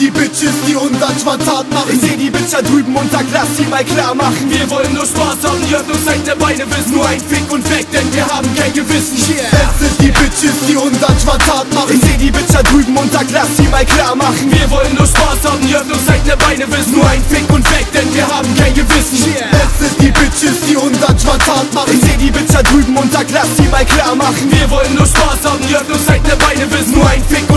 die hundert Schwarzart machen. Ich seh die Bitch da drüben und sag, lass sie mal klar machen. Wir wollen nur Spaß haben, die Öffnungszeit der Beine wissen. Nur ein Fick und weg, denn wir haben kein Gewissen. Yeah. Es sind die Bitches, die hundert Schwarzart machen. Ich seh die Bitch da drüben und sag, lass sie mal klar machen. Wir wollen nur Spaß haben, die Öffnungszeit der Beine wissen. Nur ein Fick und weg, denn wir haben kein Gewissen. Yeah. Es sind die Bitches, die hundert Schwarzart machen. Ich seh die Bitch da drüben und sag, lass sie mal klar machen. Wir wollen nur Spaß haben, die Öffnungszeit der Beine wissen. Nur ein Fick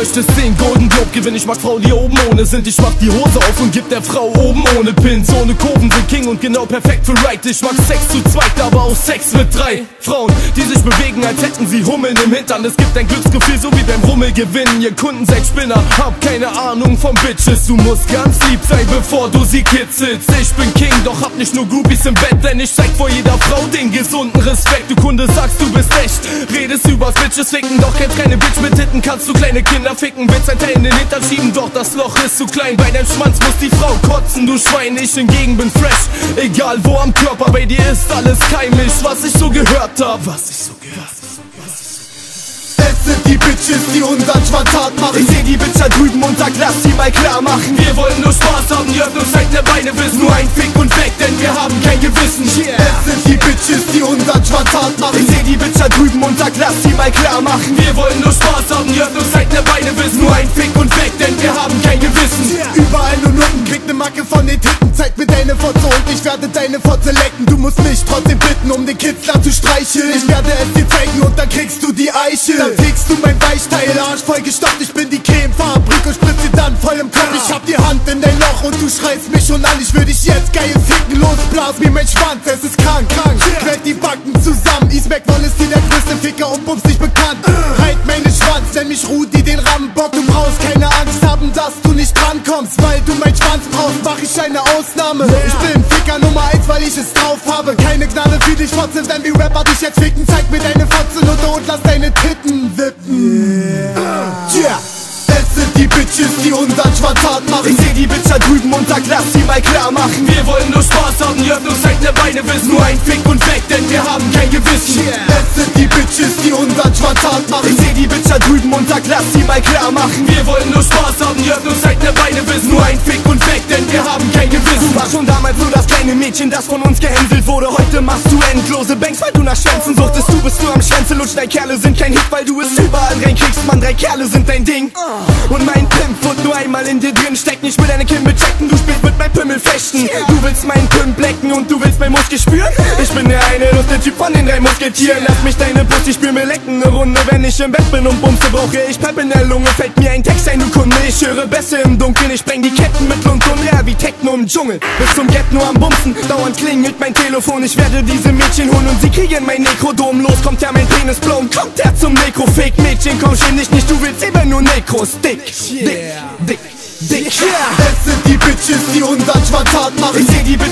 Möchtest den Golden Globe gewinnen, ich mag Frauen, die oben ohne sind. Ich mach die Hose auf und gib der Frau oben ohne Pins. Ohne Kurven sind King und genau perfekt für Right. Ich mag Sex zu zweit, aber auch Sex mit drei Frauen, die sich bewegen, als hätten sie Hummeln im Hintern. Es gibt ein Glücksgefühl, so wie beim Rummel gewinnen Ihr Kunden seid Spinner, hab keine Ahnung von Bitches. Du musst ganz lieb sein, bevor du sie kitzelst Ich bin King, doch hab nicht nur Groupies im Bett Denn ich zeig vor jeder Frau den gesunden Respekt. Du Kunde sagst, du bist echt, redest übers Bitches ficken Doch kennst keine Bitch. Mit Titten, kannst du kleine Kinder ficken Willst ein Teil in den Hintern schieben, doch das Loch ist zu klein. Bei deinem Schwanz muss die Frau kotzen, du Schwein. Ich hingegen bin fresh, egal wo am Körper Bei dir ist alles keimig, was ich so gehört hab Was ich so gehört Es sind die Bitches, die hundert Schwarzart machen. Ich seh die Bitch da drüben und sag, lass sie mal klar machen. Wir wollen nur Spaß haben, die Öffnungszeit der Beine wissen. Nur ein Fick und weg, denn wir haben kein Gewissen. Yeah. Es sind die Bitches, die hundert Schwarzart machen Ich seh die Bitch da drüben und sag, lass sie mal klar machen. Wir wollen nur Spaß haben, die Öffnungszeit der Beine wissen. Nur ein Fick und weg, denn wir haben kein Gewissen. Überall nur Nutten, krieg ne Macke von den Titten. Zeig mir deine Fotze und ich werde deine Fotze lecken. Du musst mich trotzdem bitten, um den Kitzler zu streicheln. Ich werde es dir zeigen und dann kriegst du die Eichel. Dann kriegst du mein Weichteil, Arsch voll gestopft Ich bin die Cremefabrik und spritz dir dann voll im Kopf Loch und du schreist mich schon an Ich will dich jetzt geil ficken, los, blas mir mein Schwanz Es ist krank, krank, quält die Backen zusammen Ismac Woll ist hier der größte Ficker und Bums nicht bekannt. Reit meinen Schwanz, nenn mich Rudi, den Rambock. Du brauchst keine Angst haben, dass du nicht drankommst Weil du mein Schwanz brauchst, mach ich eine Ausnahme. Ich bin Ficker Nummer eins, weil ich es drauf habe. Keine Gnade für dich Fotze, denn wie Rapper dich jetzt ficken Zeig mir deine Fotze und lass deine Titten wippen. Yeah. Es sind die Bitches, die hundert Schwarzart machen Die da drüben und sag, lass sie mal klar machen. Wir wollen nur Spaß haben, die Öffnungszeit der Beine wissen. Nur ein Fick und weg, denn wir haben kein Gewissen. Es sind die Bitches, die hundert Schwarzart machen. Ich seh die Bitch da drüben und sag, lass sie mal klar machen. Wir wollen nur Spaß haben, die Öffnungszeit der Beine wissen. Nur ein Fick und weg, denn wir haben kein Gewissen. Du warst schon damals nur das kleine Mädchen, das von uns gehänselt wurde. Heute machst du endlose Banks, weil du nach Schwänzen suchtest. Du bist nur am Schwänze lutschen, dein Kerle sind kein Hit Weil du es überall reinkriegst, Mann, drei Kerle sind dein Ding. Und mein Pimp wird nur einmal in dir drin stecken. Ich will deine Kimme checken, du spielst mit meinem Pimmel fechten Du willst meinen Pimp blecken und du willst mein Muskel spüren Ich bin der eine lustige Typ von den drei Musketieren. Lass mich deine Pussy spüren, mir lecken eine Runde Wenn ich im Bett bin und bumse, brauche ich Pep in der Lunge. Fällt mir ein Text ein, du Kunde Ich höre besser im Dunkeln, ich spreng die Ketten mit Lund und Leer Wie Techno im Dschungel, bis zum Gett nur am Bumsen Dauernd klingelt mein Telefon, ich werde diese Mädchen holen Und sie kriegen mein Nekrodom. Los kommt ja mein Penis blown, kommt er zum Nekro Fake Mädchen, komm schnell nicht, nicht, du willst eben nur Nekros Dick, dick, dick Dick, yeah. Es sind die Bitches, die hundert Schwarzart machen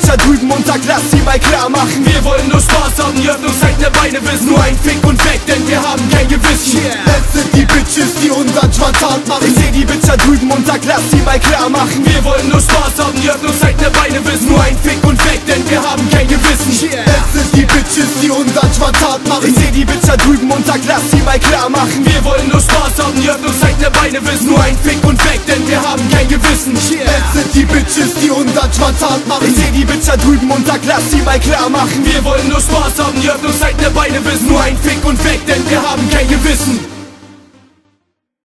Da drüben und sag, lass sie mal klar machen. Wir wollen nur Spaß haben, die Öffnungszeit der Beine wissen Nur ein Fick und weg, denn wir haben kein Gewissen. Es sind die Bitches, die hundert Schwarzart machen. Ich seh die Bitch da drüben und sag, lass sie mal klar machen. Wir wollen nur Spaß haben, die Öffnungszeit der Beine wissen Nur ein Fick und weg, denn wir haben kein Gewissen. Es sind die Bitches, die hundert Schwarzart machen. Ich seh die Bitch da drüben und sag, lass sie mal klar machen. Wir wollen nur Spaß haben, die Beine wissen Nur ein Fick und weg, denn wir haben kein Gewissen. Es sind die Bitches, die hundert Schwarzart machen. Ich seh die Bitch da drüben und sag, lass sie mal klar machen. Wir wollen nur Spaß haben, die Öffnungszeit der Beine wissen. Nur ein Fick und weg, denn wir haben kein Gewissen